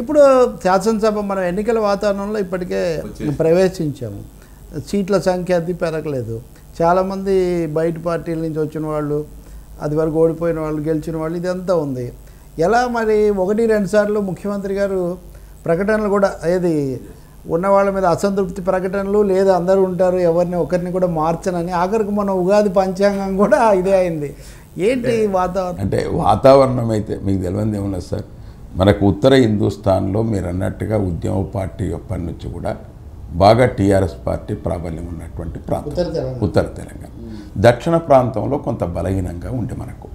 ఇప్పుడు శాసనసభ మనం ఎన్నికల వాతావరణంలో ఇప్పటికే ప్రవేశించాము. సీట్ల సంఖ్య అది పెరగలేదు. చాలామంది బయట పార్టీల నుంచి వచ్చిన వాళ్ళు అది వరకు ఓడిపోయిన వాళ్ళు గెలిచిన వాళ్ళు ఇదంతా ఉంది. ఎలా మరి ఒకటి రెండు సార్లు ముఖ్యమంత్రి గారు ప్రకటనలు కూడా ఏది ఉన్న వాళ్ళ మీద అసంతృప్తి ప్రకటనలు లేదు అందరూ ఉంటారు ఎవరిని ఒకరిని కూడా మార్చనని ఆఖరికి మన ఉగాది పంచాంగం కూడా ఇదే అయింది. ఏంటి వాతావరణం? అంటే వాతావరణం అయితే మీకు తెలియదు ఏమన్నా సార్. మనకు ఉత్తర హిందుస్థాన్లో మీరు అన్నట్టుగా ఉద్యమ పార్టీ ఎప్పటి నుంచి కూడా బాగా టీఆర్ఎస్ పార్టీ ప్రాబల్యం ఉన్నటువంటి ప్రాంతం. ఉత్తర తెలంగాణ. దక్షిణ ప్రాంతంలో కొంత బలహీనంగా ఉంది మనకు.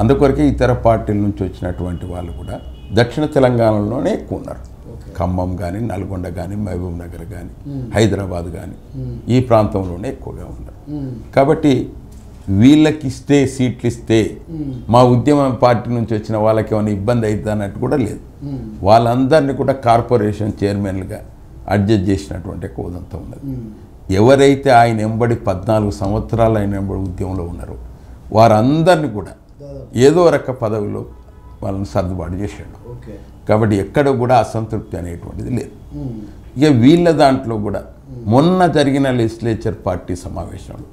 అందుకొరకే ఇతర పార్టీల నుంచి వచ్చినటువంటి వాళ్ళు కూడా దక్షిణ తెలంగాణలోనే ఎక్కువ ఉన్నారు. ఖమ్మం కానీ నల్గొండ కానీ మహబూబ్ నగర్ కానీ హైదరాబాద్ కానీ ఈ ప్రాంతంలోనే ఎక్కువగా ఉన్నారు. కాబట్టి వీళ్ళకి ఇస్తే సీట్లు ఇస్తే మా ఉద్యమ పార్టీ నుంచి వచ్చిన వాళ్ళకి ఏమైనా ఇబ్బంది అవుతుంది అన్నట్టు కూడా లేదు. వాళ్ళందరినీ కూడా కార్పొరేషన్ చైర్మన్లుగా అడ్జస్ట్ చేసినటువంటి కోదంతా ఉన్నది. ఎవరైతే ఆయన ఎంబడి పద్నాలుగు సంవత్సరాలు ఆయన ఎంబడి ఉద్యమంలో ఉన్నారో వారందరినీ కూడా ఏదో రక పదవిలో వాళ్ళని సర్దుబాటు చేశాడు. కాబట్టి ఎక్కడ కూడా అసంతృప్తి అనేటువంటిది లేదు. ఇక వీళ్ళ దాంట్లో కూడా మొన్న జరిగిన లెజిస్లేచర్ పార్టీ సమావేశంలో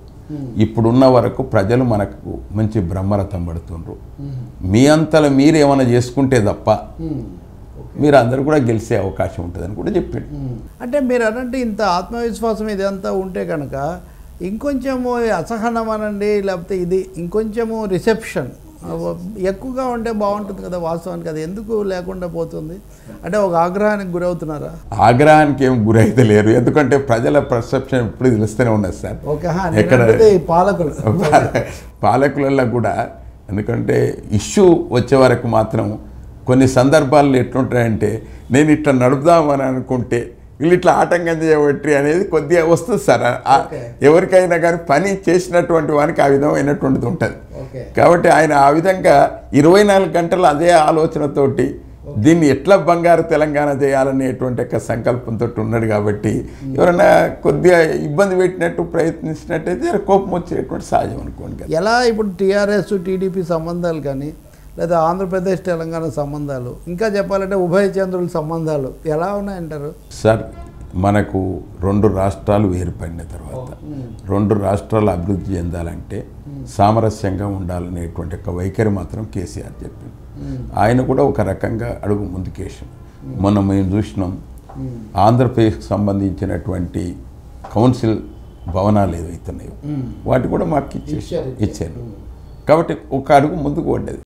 ఇప్పుడున్న వరకు ప్రజలు మనకు మంచి బ్రహ్మరథం పడుతుండ్రు. మీ అంతలో మీరు ఏమైనా చేసుకుంటే తప్ప ఉమ్. మీరు అందరూ కూడా గెలిచే అవకాశం ఉంటుందని కూడా చెప్పిండు. అంటే మీరు అనంటే ఇంత ఆత్మవిశ్వాసం ఇదంతా ఉంటే కనుక ఇంకొంచెము అసహనం అనండి లేకపోతే ఇది ఇంకొంచెము రిసెప్షన్ ఎక్కువగా ఉంటే బాగుంటుంది కదా వాస్తవానికి అది ఎందుకు లేకుండా పోతుంది? అంటే ఒక ఆగ్రహానికి గురవుతున్నారా? ఆగ్రహానికి ఏం గురైతే లేరు. ఎందుకంటే ప్రజల పర్సెప్షన్ ఎప్పుడు తెలుస్తూనే ఉన్నది సార్. ఎక్కడ పాలకులు. పాలకులలో కూడా ఎందుకంటే ఇష్యూ వచ్చే వరకు మాత్రం కొన్ని సందర్భాల్లో ఎట్లుంటాయంటే నేను ఇట్లా నడుపుదామని అనుకుంటే వీళ్ళు ఇట్లా ఆటంకం చేయబట్టి అనేది కొద్దిగా వస్తుంది సార్. ఎవరికైనా కానీ పని చేసినటువంటి వానికి ఆ విధమైనటువంటిది ఉంటుంది. కాబట్టి ఆయన ఆ విధంగా ఇరవై నాలుగు గంటలు అదే ఆలోచనతోటి దీన్ని ఎట్లా బంగారు తెలంగాణ చేయాలనేటువంటి ఒక సంకల్పంతో ఉన్నాడు కాబట్టి ఎవరైనా కొద్దిగా ఇబ్బంది పెట్టినట్టు ప్రయత్నించినట్టయితే కోపం వచ్చేటువంటి సహజం అనుకోండి ఎలా ఇప్పుడు టీఆర్ఎస్ టీడీపీ సంబంధాలు కానీ లేదా ఆంధ్రప్రదేశ్ తెలంగాణ సంబంధాలు. ఇంకా చెప్పాలంటే ఉభయ చంద్రుల సంబంధాలు ఎలా ఉన్నాయంటారు? సార్ మనకు రెండు రాష్ట్రాలు ఏర్పడిన తర్వాత రెండు రాష్ట్రాలు అభివృద్ధి చెందాలంటే సామరస్యంగా ఉండాలనేటువంటి ఒక వైఖరి మాత్రం కేసీఆర్ చెప్పింది ఆయన కూడా ఒక రకంగా అడుగు ముందుకేసాం మొన్న మేము చూసినాం ఆంధ్రప్రదేశ్కి సంబంధించినటువంటి కౌన్సిల్ భవనాలు ఏవైతున్నాయో వాటి కూడా మాకు ఇచ్చేసి ఇచ్చారు, ఇచ్చారు. కాబట్టి ఒక అడుగు ముందుకు పడ్డది.